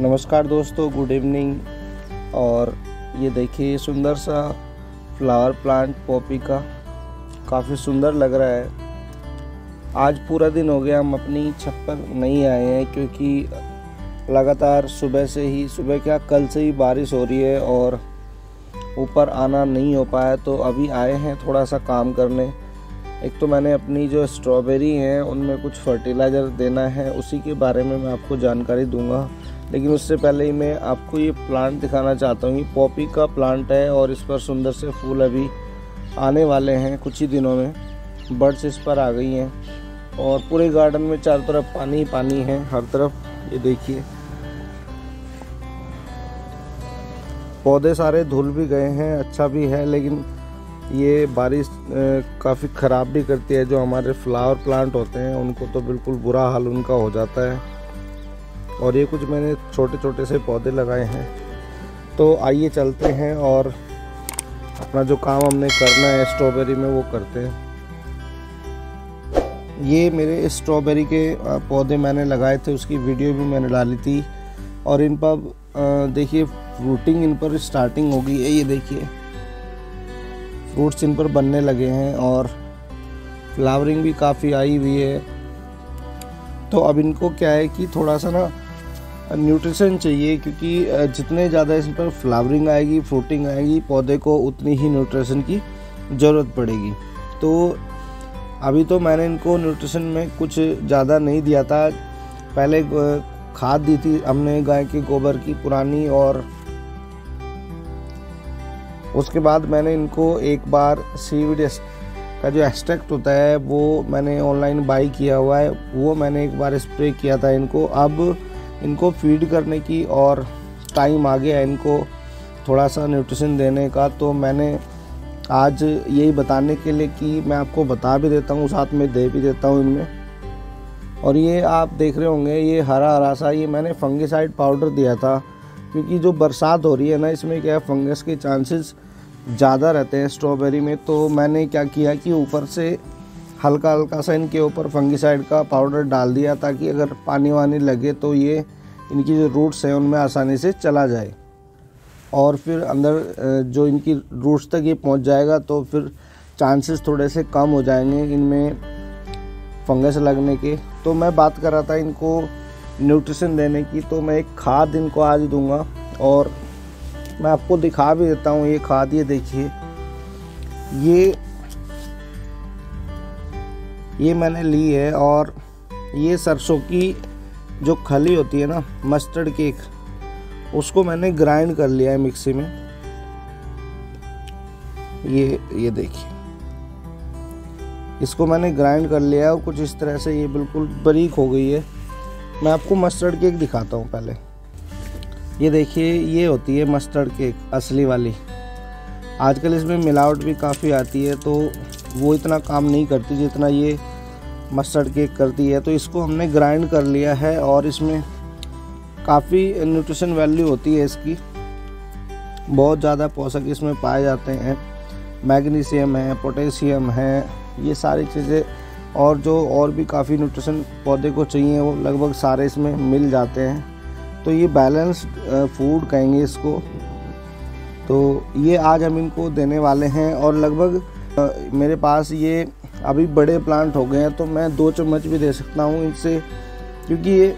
नमस्कार दोस्तों good evening और ये देखिए सुंदर सा फ्लावर प्लांट पॉपी का काफ़ी सुंदर लग रहा है। आज पूरा दिन हो गया, हम अपनी छत पर नहीं आए हैं क्योंकि लगातार सुबह से ही, सुबह क्या, कल से ही बारिश हो रही है और ऊपर आना नहीं हो पाया तो अभी आए हैं थोड़ा सा काम करने। एक तो मैंने अपनी जो स्ट्रॉबेरी हैं, उनमें कुछ फर्टिलाइज़र देना है, उसी के बारे में मैं आपको जानकारी दूँगा। लेकिन उससे पहले ही मैं आपको ये प्लांट दिखाना चाहता हूँ। ये पॉपी का प्लांट है और इस पर सुंदर से फूल अभी आने वाले हैं कुछ ही दिनों में। बर्ड्स इस पर आ गई हैं और पूरे गार्डन में चारों तरफ़ पानी ही पानी है, हर तरफ़। ये देखिए। पौधे सारे धुल भी गए हैं अच्छा भी है, लेकिन ये बारिश काफ़ी ख़राब भी करती है। जो हमारे फ्लावर प्लांट होते हैं, उनको तो बिल्कुल बुरा हाल उनका हो जाता है। और ये कुछ मैंने छोटे छोटे से पौधे लगाए हैं। तो आइए चलते हैं और अपना जो काम हमने करना है स्ट्रॉबेरी में, वो करते हैं। ये मेरे स्ट्रॉबेरी के पौधे मैंने लगाए थे, उसकी वीडियो भी मैंने डाली थी। और इन पर देखिए फ्रूटिंग इन पर स्टार्टिंग हो गई है ये देखिए। फ्रूट्स इन पर बनने लगे हैं और फ्लावरिंग भी काफ़ी आई हुई है। तो अब इनको क्या है कि थोड़ा सा ना न्यूट्रिशन चाहिए क्योंकि जितने ज़्यादा इस पर फ्लावरिंग आएगी, फ्रूटिंग आएगी, पौधे को उतनी ही न्यूट्रिशन की ज़रूरत पड़ेगी। तो अभी तो मैंने इनको न्यूट्रिशन में कुछ ज़्यादा नहीं दिया था। पहले खाद दी थी हमने गाय के गोबर की, पुरानी और उसके बाद मैंने इनको एक बार सीविड का जो एक्सट्रैक्ट होता है, वो मैंने ऑनलाइन बाई किया हुआ है। वो मैंने एक बार स्प्रे किया था इनको। अब इनको फ़ीड करने की और टाइम आ गया इनको थोड़ा सा न्यूट्रिशन देने का। तो मैंने आज यही बताने के लिए कि मैं आपको बता भी देता हूँ, साथ में दे भी देता हूँ इनमें। और ये आप देख रहे होंगे, ये हरा हरा सा, ये मैंने फंगिसाइड पाउडर दिया था। क्योंकि जो बरसात हो रही है ना, इसमें क्या है फंगस के चांसेस ज़्यादा रहते हैं स्ट्रॉबेरी में। तो मैंने क्या किया कि ऊपर से हल्का हल्का सा इनके ऊपर फंगिसाइड का पाउडर डाल दिया ताकि अगर पानी वानी लगे तो ये इनकी जो रूट्स हैं, उनमें आसानी से चला जाए। और फिर अंदर जो इनकी रूट्स तक ये पहुँच जाएगा तो फिर चांसेस थोड़े से कम हो जाएँगे इनमें फंगस लगने के। तो मैं बात कर रहा था इनको न्यूट्रिशन देने की तो मैं एक खाद इनको आज दूँगा और मैं आपको दिखा भी देता हूँ ये खाद, ये देखिए। ये ये मैंने ली है और ये सरसों की जो खली होती है ना मस्टर्ड केक उसको मैंने ग्राइंड कर लिया है मिक्सी में। ये ये देखिए। इसको मैंने ग्राइंड कर लिया है और कुछ इस तरह से ये बिल्कुल बारीक हो गई है। मैं आपको मस्टर्ड केक दिखाता हूँ पहले। ये देखिए, ये होती है मस्टर्ड केक असली वाली। आजकल इसमें मिलावट भी काफ़ी आती है तो वो इतना काम नहीं करती जितना ये मस्टर्ड केक करती है। तो इसको हमने ग्राइंड कर लिया है और इसमें काफ़ी न्यूट्रिशन वैल्यू होती है इसकी। बहुत ज़्यादा पोषक इसमें पाए जाते हैं। मैग्नीशियम है, पोटेशियम है, ये सारी चीज़ें और जो और भी काफ़ी न्यूट्रिशन पौधे को चाहिए, वो लगभग सारे इसमें मिल जाते हैं। तो ये बैलेंस फ़ूड कहेंगे इसको। तो ये आज हम इनको देने वाले हैं और लगभग मेरे पास ये अभी बड़े प्लांट हो गए हैं तो मैं दो चम्मच भी दे सकता हूँ इनसे, क्योंकि ये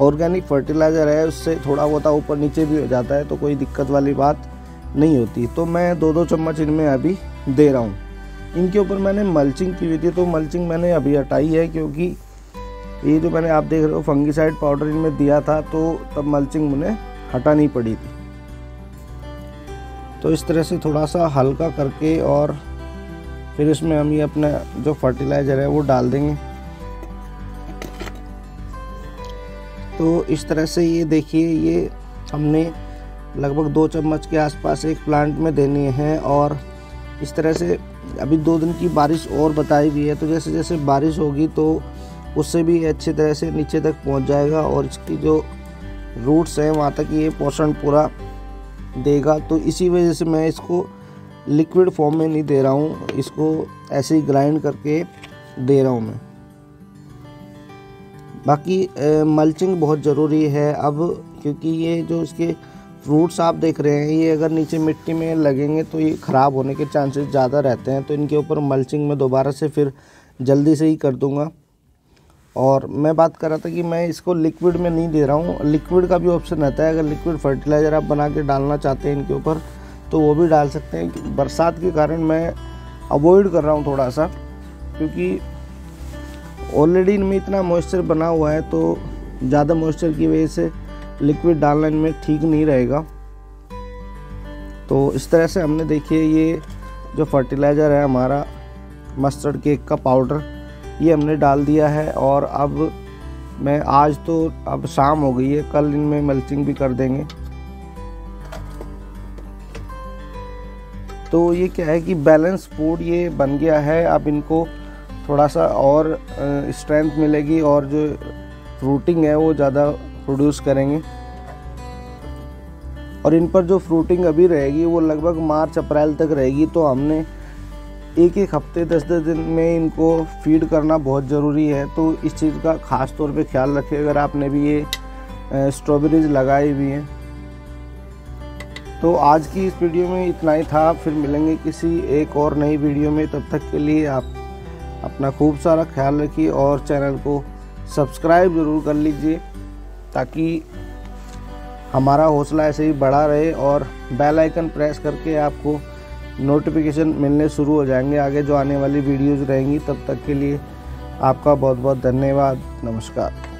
ऑर्गेनिक फर्टिलाइज़र है, उससे थोड़ा बहुत ऊपर नीचे भी हो जाता है तो कोई दिक्कत वाली बात नहीं होती। तो मैं दो दो चम्मच इनमें अभी दे रहा हूँ। इनके ऊपर मैंने मल्चिंग की हुई थी तो मल्चिंग मैंने अभी हटाई है क्योंकि ये जो मैंने आप देख रहे हो फंगीसाइड पाउडर इनमें दिया था तो तब मल्चिंग मुझे हटानी पड़ी थी। तो इस तरह से थोड़ा सा हल्का करके और फिर इसमें हम ये अपना जो फर्टिलाइज़र है, वो डाल देंगे। तो इस तरह से ये देखिए, ये हमने लगभग दो चम्मच के आसपास एक प्लांट में देनी है और इस तरह से अभी दो दिन की बारिश और बताई हुई है तो जैसे जैसे बारिश होगी तो उससे भी अच्छी तरह से नीचे तक पहुँच जाएगा और इसकी जो रूट्स हैं, वहाँ तक ये पोषण पूरा देगा। तो इसी वजह से मैं इसको लिक्विड फॉर्म में नहीं दे रहा हूँ, इसको ऐसे ही ग्राइंड करके दे रहा हूँ मैं। बाकी मल्चिंग बहुत ज़रूरी है अब, क्योंकि ये जो इसके फ्रूट्स आप देख रहे हैं, ये अगर नीचे मिट्टी में लगेंगे तो ये ख़राब होने के चांसेस ज़्यादा रहते हैं। तो इनके ऊपर मल्चिंग में दोबारा से फिर जल्दी से ही कर दूँगा। और मैं बात कर रहा था कि मैं इसको लिक्विड में नहीं दे रहा हूँ। लिक्विड का भी ऑप्शन रहता है, अगर लिक्विड फर्टिलाइज़र आप बना के डालना चाहते हैं इनके ऊपर तो वो भी डाल सकते हैं। बरसात के कारण मैं अवॉइड कर रहा हूँ थोड़ा सा, क्योंकि ऑलरेडी इनमें इतना मॉइस्चर बना हुआ है तो ज़्यादा मॉइस्चर की वजह से लिक्विड डालना इनमें ठीक नहीं रहेगा। तो इस तरह से हमने देखिए ये जो फर्टिलाइज़र है हमारा मस्टर्ड केक का पाउडर ये हमने डाल दिया है और अब मैं आज तो अब शाम हो गई है, कल इनमें मल्चिंग भी कर देंगे। तो ये क्या है कि बैलेंस फ़ूड ये बन गया है, अब इनको थोड़ा सा और स्ट्रेंथ मिलेगी और जो फ्रूटिंग है वो ज़्यादा प्रोड्यूस करेंगे। और इन पर जो फ्रूटिंग अभी रहेगी, वो लगभग मार्च, अप्रैल तक रहेगी तो हमने एक एक हफ़्ते दस दस दिन में इनको फ़ीड करना बहुत ज़रूरी है। तो इस चीज़ का ख़ास तौर पे ख्याल रखें, अगर आपने भी ये स्ट्रॉबेरीज लगाई हुई हैं। तो आज की इस वीडियो में इतना ही था। फिर मिलेंगे किसी एक और नई वीडियो में। तब तक के लिए आप अपना खूब सारा ख्याल रखिए और चैनल को सब्सक्राइब ज़रूर कर लीजिए। ताकि हमारा हौसला ऐसे ही बढ़ा रहे और बेल आइकन प्रेस करके आपको नोटिफिकेशन मिलने शुरू हो जाएँगे। आगे जो आने वाली वीडियोज़ रहेंगी, तब तक के लिए आपका बहुत बहुत धन्यवाद। नमस्कार।